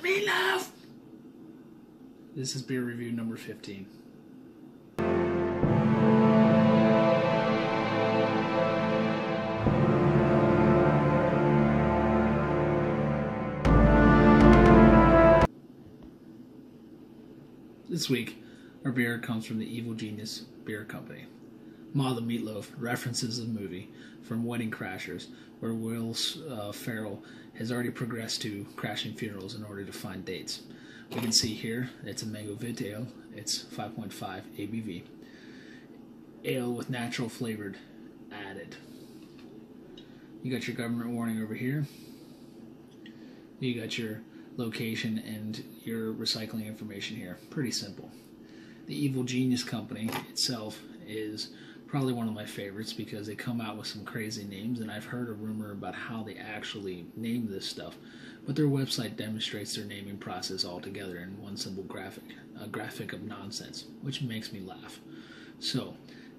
the meatloaf. This is beer review number 15. This week, our beer comes from the Evil Genius Beer Company. Ma the Meatloaf references the movie from Wedding Crashers, where Will uh, Ferrell has already progressed to crashing funerals in order to find dates. We can see here it's a mango vit ale. It's 5.5 ABV. Ale with natural flavored added. You got your government warning over here. You got your location and your recycling information here. Pretty simple. The Evil Genius Company itself is probably one of my favorites because they come out with some crazy names, and I've heard a rumor about how they actually name this stuff. But their website demonstrates their naming process altogether in one simple graphic, a graphic of nonsense, which makes me laugh. So,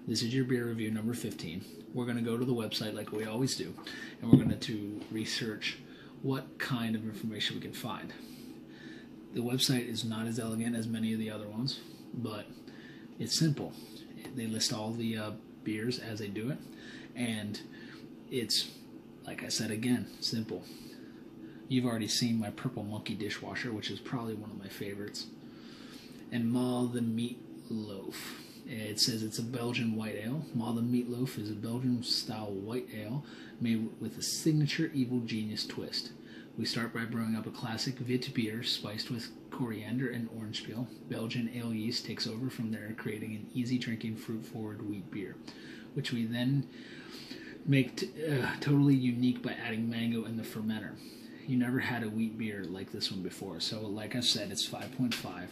this is your beer review number 15. We're going to go to the website like we always do, and we're going to do research what kind of information we can find. The website is not as elegant as many of the other ones, but it's simple. They list all the uh, beers as they do it, and it's, like I said again, simple. You've already seen my Purple Monkey dishwasher, which is probably one of my favorites. And Ma the Meat Loaf. It says it's a Belgian white ale. Ma the Meatloaf is a Belgian style white ale made with a signature evil genius twist. We start by brewing up a classic Vit beer spiced with coriander and orange peel. Belgian ale yeast takes over from there, creating an easy drinking, fruit forward wheat beer, which we then make t- uh, totally unique by adding mango in the fermenter. You never had a wheat beer like this one before, so like I said, it's 5.5.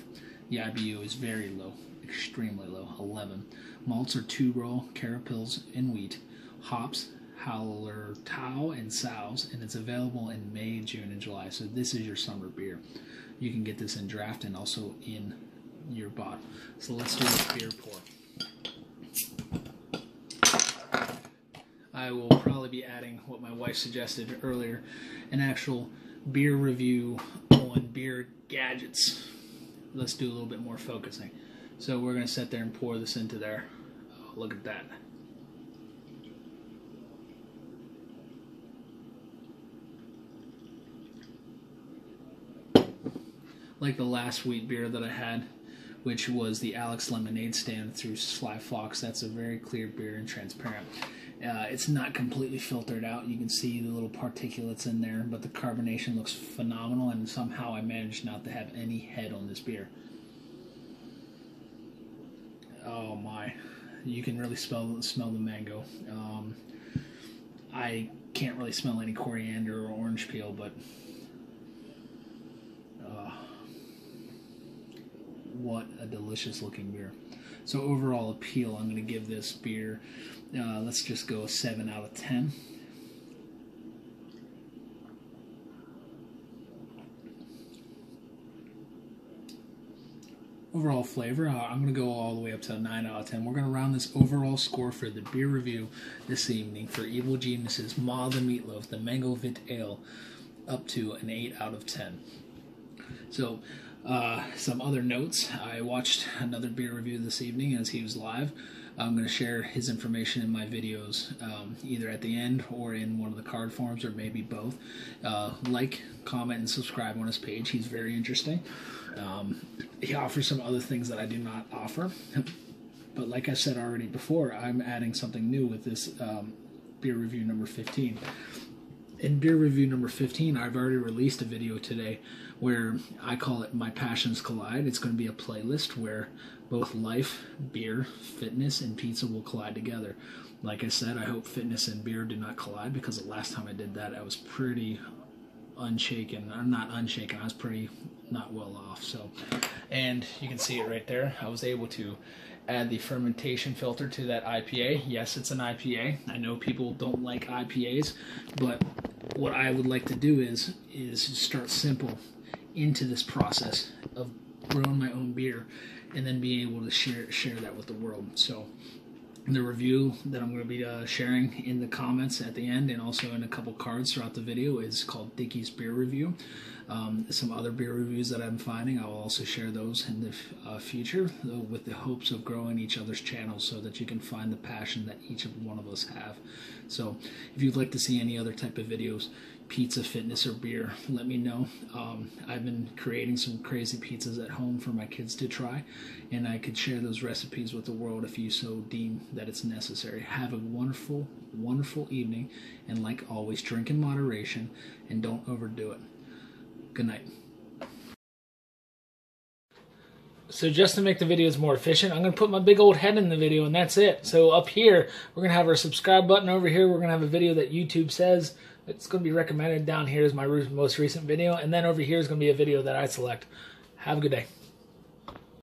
The IBU is very low, extremely low, 11. Malts are two row, carapils, and wheat. Hops, Hallertau and Saaz, and it's available in May, June, and July. So this is your summer beer. You can get this in draft and also in your bottle. So let's do this beer pour. I will probably be adding what my wife suggested earlier, an actual beer review on beer gadgets. Let's do a little bit more focusing. So we're going to sit there and pour this into there. Oh, look at that. Like the last wheat beer that I had, which was the Alex Lemonade Stand through Sly Fox. That's a very clear beer and transparent. Uh, it's not completely filtered out. You can see the little particulates in there, but the carbonation looks phenomenal, and somehow I managed not to have any head on this beer. Oh my! You can really smell smell the mango. Um, I can't really smell any coriander or orange peel, but what a delicious looking beer. So overall appeal, I'm going to give this beer, uh, let's just go 7 out of 10. Overall flavor, uh, I'm going to go all the way up to a 9 out of 10. We're going to round this overall score for the beer review this evening for Evil Genius's Ma the Meatloaf, the Mango Vit Ale, up to an 8 out of 10. So uh, some other notes. I watched another beer review this evening as he was live. I'm going to share his information in my videos, um, either at the end or in one of the card forms, or maybe both. Uh, like, comment, and subscribe on his page. He's very interesting. Um, he offers some other things that I do not offer. But like I said already before, I'm adding something new with this um, beer review number 15 in beer review number 15 i've already released a video today where i call it my passions collide. It's going to be a playlist where both life beer fitness and pizza will collide together. Like i said i hope fitness and beer do not collide because the last time i did that i was pretty unshaken i'm not unshaken i was pretty not well off so and you can see it right there i was able to add the fermentation filter to that IPA. Yes, it's an IPA. I know people don't like IPAs, but what I would like to do is is start simple into this process of growing my own beer and then being able to share share that with the world. So the review that I'm going to be uh, sharing in the comments at the end and also in a couple cards throughout the video is called Dickies Beer Review. Um, some other beer reviews that I'm finding, I will also share those in the uh, future with the hopes of growing each other's channels so that you can find the passion that each of one of us have. So if you'd like to see any other type of videos, pizza, fitness, or beer, let me know. Um, I've been creating some crazy pizzas at home for my kids to try, and I could share those recipes with the world if you so deem that it's necessary. Have a wonderful, wonderful evening, and like always, drink in moderation and don't overdo it. Good night. So just to make the videos more efficient, I'm going to put my big old head in the video and that's it. So up here, we're going to have our subscribe button. Over here, we're going to have a video that YouTube says it's going to be recommended. Down here is my most recent video. And then over here is going to be a video that I select. Have a good day.